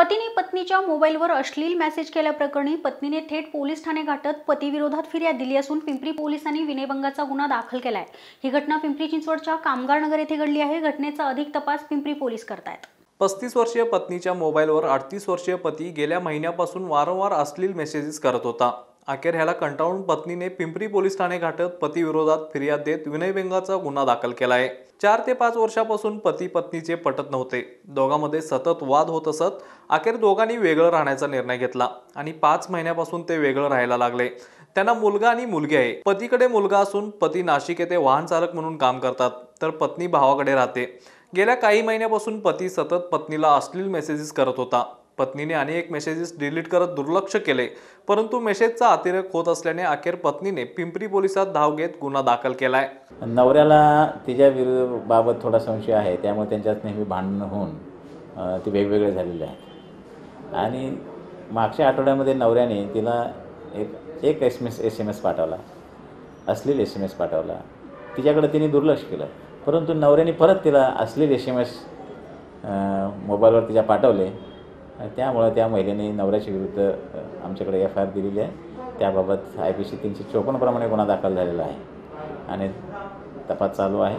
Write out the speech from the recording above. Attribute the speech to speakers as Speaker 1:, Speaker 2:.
Speaker 1: पतीने पत्नीच्या मोबाईलवर अश्लील मेसेज केल्याप्रकरणी पत्नीने थेट पोलीस ठाणे गाठत पतीविरोधात फिर्याद दिली असून पिंपरी पोलिसांनी विनयभंगाचा गुन्हा दाखल केलाय. ही घटना पिंपरी चिंचवडच्या कामगार नगर येथे घडली आहे. घटनेचा अधिक तपास पिंपरी पोलीस करतायत.
Speaker 2: पस्तीस वर्षीय पत्नीच्या मोबाईलवर अडतीस वर्षीय पती गेल्या महिन्यापासून वारंवार अश्लील मेसेजेस करत होता. अखेर ह्याला कंटाळून पत्नीने पिंपरी पोलीस ठाणे गाठत पतीविरोधात फिर्याद देत विनयभंगाचा गुन्हा दाखल केला आहे चार ते पाच वर्षापासून पती पत्नीचे पटत नव्हते. दोघांमध्ये सतत वाद होत असत अखेर दोघांनी वेगळं राहण्याचा निर्णय घेतला आणि पाच महिन्यापासून ते वेगळं राहायला लागले. त्यांना मुलगा आणि मुलगी आहे. पतीकडे मुलगा असून पती नाशिक येथे वाहन चालक म्हणून काम करतात तर पत्नी भावाकडे राहते. गेल्या काही महिन्यापासून पती सतत पत्नीला अश्लील मेसेजेस करत होता. पत्नीने अनेक मेसेजेस डिलीट करत दुर्लक्ष केले. परंतु मेसेजचा अतिरेक होत असल्याने अखेर पत्नीने पिंपरी पोलिसात धाव घेत गुन्हा दाखल केलाय.
Speaker 3: नवऱ्याला तिच्या विरुद्ध बाबत थोडा संशय आहे त्यामुळे त्यांच्यात नेहमी भांडणं होऊन ते वेगवेगळे झालेले आहेत. आणि मागच्या आठवड्यामध्ये नवऱ्याने तिला एक एक S M S S M S पाठवला. अश्लील एस एम एस पाठवला. तिच्याकडे तिने दुर्लक्ष केलं. परंतु नवऱ्याने परत तिला अश्लील एस एम एस मोबाईलवर तिच्या पाठवले. त्यामुळं त्या महिलेने नवऱ्याच्या विरुद्ध आमच्याकडे एफ आय आर दिलेली आहे. त्याबाबत आय पी सी तीनशे चोपन्नप्रमाणे गुन्हा दाखल झालेला आहे. आणि तपास चालू आहे.